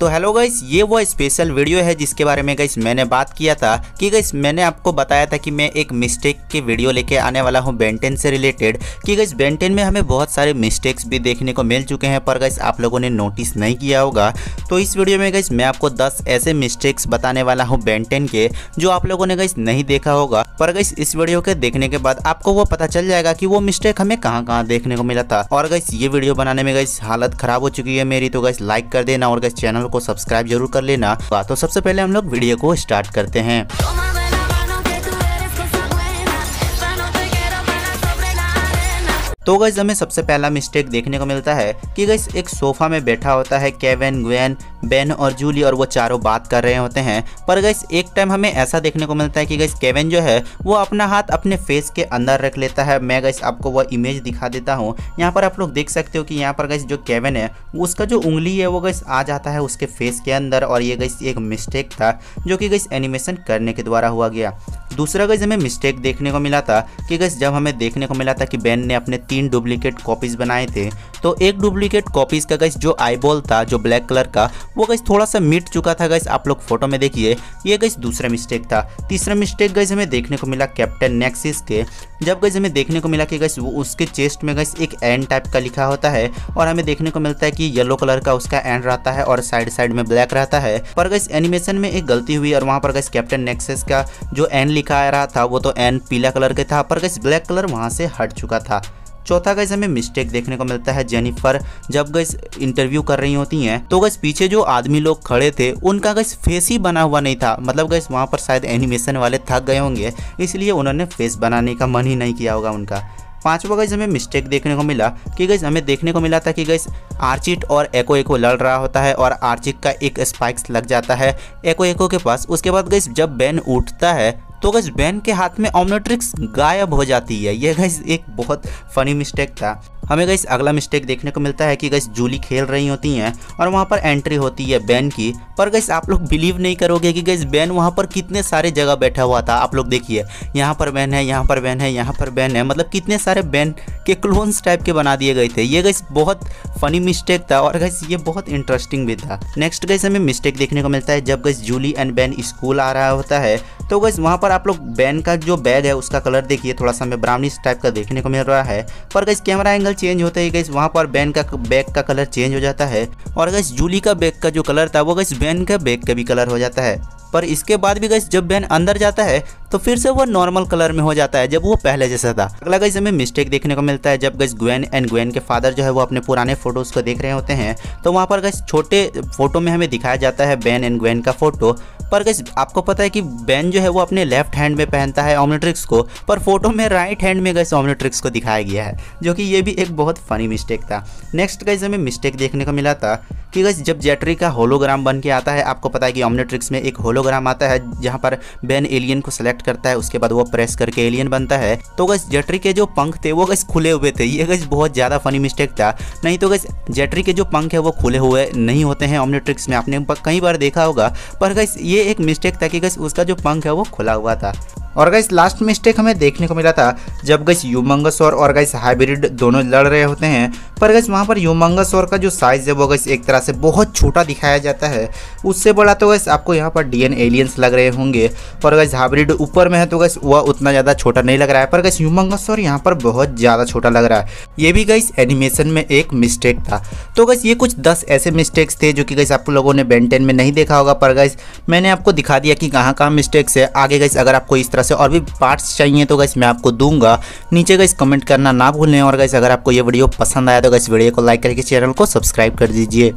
तो hello guys ये वो स्पेशल वीडियो है जिसके बारे में गाइस मैंने बात किया था कि गाइस मैंने आपको बताया था कि मैं एक मिस्टेक की वीडियो लेके आने वाला हूँ बेंटेन से रिलेटेड कि गाइस बेंटेन में हमें बहुत सारे मिस्टेक्स भी देखने को मिल चुके हैं, पर गाइस आप लोगों ने नोटिस नहीं किया होगा। तो इस वीडियो में गाइस मैं आपको दस ऐसे मिस्टेक्स बताने वाला हूँ बेंटेन के, जो आप लोगों ने गाइस नहीं देखा होगा। पर गाइस इस वीडियो के देखने के बाद आपको वो पता चल जाएगा कि वो मिस्टेक हमें कहाँ कहाँ देखने को मिला था। और गाइस ये वीडियो बनाने में गाइस हालत खराब हो चुकी है मेरी तो गाइस लाइक कर देना और गाइस चैनल चैनल को सब्सक्राइब ज़रूर कर लेना। तो सबसे पहले हम लोग वीडियो को स्टार्ट करते हैं। तो गैस हमें सबसे पहला मिस्टेक देखने को मिलता है कि गैस एक सोफा में बैठा होता है केवन ग्वेन बेन और जूली और वो चारों बात कर रहे होते हैं। पर गैस एक टाइम हमें ऐसा देखने को मिलता है कि गैस केवन जो है, वो अपना हाथ अपने फेस के अंदर रख लेता है। मैं गैस आपको वो इमेज दिखा देता हूँ। यहाँ पर आप लोग देख सकते हो कि यहाँ पर गैस जो केवन है, उसका जो उंगली है, वो गैस आ जाता है उसके फेस के अंदर। और ये गैस एक मिस्टेक था, जो कि गैस एनिमेशन करने के द्वारा हुआ गया। दूसरा गज हमें मिस्टेक देखने को मिला था कि गज जब हमें देखने को मिला था कि बैन ने अपने तीन डुप्लीकेट कॉपीज बनाए थे तो एक डुप्लीकेट कॉपीज का गज जो आईबॉल था, जो ब्लैक कलर का, वो गज थोड़ा सा मिट चुका था गज आप लोग फ़ोटो में देखिए। ये गज दूसरा मिस्टेक था। तीसरा मिस्टेक गज हमें देखने को मिला कैप्टन नेक्सिस के। जब गज हमें देखने को मिला कि गज वो उसके चेस्ट में गज एक एन टाइप का लिखा होता है, और हमें देखने को मिलता है कि येलो कलर का उसका एंड रहता है, और साइड साइड में ब्लैक रहता है। पर गज एनिमेशन में एक गलती हुई, और वहाँ पर गज कैप्टन नेक्सिस का जो एन लिखा आ रहा था, वो तो एन पीला कलर का था, पर गज ब्लैक कलर वहाँ से हट चुका था। चौथा गैस हमें मिस्टेक देखने को मिलता है जेनिफर जब गैस इंटरव्यू कर रही होती हैं तो गैस पीछे जो आदमी लोग खड़े थे, उनका गैस फेस ही बना हुआ नहीं था। मतलब गैस वहाँ पर शायद एनिमेशन वाले थक गए होंगे, इसलिए उन्होंने फेस बनाने का मन ही नहीं किया होगा उनका। पांचवा गज हमें मिस्टेक देखने को मिला कि गज हमें देखने को मिला था कि गैस आर्चिट और एको एको लड़ रहा होता है और आर्चिट का एक स्पाइक्स लग जाता है एको एको के पास। उसके बाद गैस जब बैन उठता है तो गज बैन के हाथ में ऑमनोट्रिक्स गायब हो जाती है। यह गज एक बहुत फनी मिस्टेक था। हमें गई अगला मिस्टेक देखने को मिलता है कि गई जूली खेल रही होती हैं और वहाँ पर एंट्री होती है बैन की। पर गई आप लोग बिलीव नहीं करोगे कि गई बैन वहाँ पर कितने सारे जगह बैठा हुआ था। आप लोग देखिए, यहाँ पर बैन है, यहाँ पर बैन है, यहाँ पर बैन है। मतलब कितने सारे बैन के क्लोन्स टाइप के बना दिए गए थे। ये गई बहुत फनी मिस्टेक था और गई ये बहुत इंटरेस्टिंग भी था। नेक्स्ट गई हमें मिस्टेक देखने को मिलता है जब गई जूली एंड बैन स्कूल आ रहा होता है। तो गैस वहाँ पर आप लोग बैन का जो बैग है, उसका कलर देखिए थोड़ा सा हमें ब्राउनिश टाइप का देखने को मिल रहा है। पर गैस कैमरा एंगल चेंज होते ही गैस वहाँ पर बैन का बैग का कलर चेंज हो जाता है। और गैस जूली का बैग का जो कलर था, वो गैस बैन का बैग का भी कलर हो जाता है। पर इसके बाद भी गैस जब बैन अंदर जाता है तो फिर से वो नॉर्मल कलर में हो जाता है, जब वो पहले जैसा था। अगला गैस हमें मिस्टेक देखने को मिलता है, जब गैस ग्वेन एंड ग्वेन के फादर जो है, वो अपने पुराने फ़ोटोज़ को देख रहे होते हैं तो वहाँ पर गैस छोटे फ़ोटो में हमें दिखाया जाता है बैन एंड ग्वेन का फ़ोटो पर गैस आपको पता है कि बैन जो है, वो अपने लेफ़्ट हैंड में पहनता है ऑमनेट्रिक्स को, पर फ़ोटो में राइट हैंड में गैस ऑमनेट्रिक्स को दिखाया गया है, जो कि ये भी एक बहुत फनी मिस्टेक था। नेक्स्ट गैस हमें मिस्टेक देखने को मिला था। कि गैस जब जेटरी का होलोग्राम बन के आता है, आपको पता है कि ऑमनेट्रिक्स में एक होलोग्राम आता है, जहाँ पर बैन एलियन को सेलेक्ट करता है, उसके बाद वो प्रेस करके एलियन बनता है। तो गैस जेटरी के जो पंख थे, वो गैस खुले हुए थे। ये गैस बहुत ज़्यादा फनी मिस्टेक था। नहीं तो गैस जेटरी के जो पंख है, वो खुले हुए नहीं होते हैं ऑमनेट्रिक्स में। आपने कई बार देखा होगा। पर गैस ये एक मिस्टेक था कि गैस उसका जो पंख है, वो खुला हुआ था। और गैस लास्ट मिस्टेक हमें देखने को मिला था, जब गैस यूमंगसौर और गैस हाइब्रिड दोनों लड़ रहे होते हैं पर गैस वहाँ पर यूमंगस और का जो साइज़ है वो गैस एक तरह से बहुत छोटा दिखाया जाता है। उससे बड़ा तो गैस आपको यहाँ पर डी एलियंस लग रहे होंगे। पर गैस हाइब्रिड ऊपर में है तो गैस वह उतना ज़्यादा छोटा नहीं लग रहा है। पर गैस यूमंगसौर यहाँ पर बहुत ज़्यादा छोटा लग रहा है। ये भी गैस एनिमेशन में एक मिस्टेक था। तो गैस ये कुछ दस ऐसे मिस्टेक्स थे जो कि गैस आप लोगों ने बेंटेन में नहीं देखा होगा। पर गैस मैंने आपको दिखा दिया कि कहाँ कहाँ मिस्टेक्स है। आगे गैस अगर आपको इस तरह से और भी पार्ट्स चाहिए तो गैस मैं आपको दूँगा। नीचे गैस कमेंट करना ना भूलें। और गैस अगर आपको ये वीडियो पसंद आया तो इस वीडियो को लाइक करके चैनल को सब्सक्राइब कर दीजिए।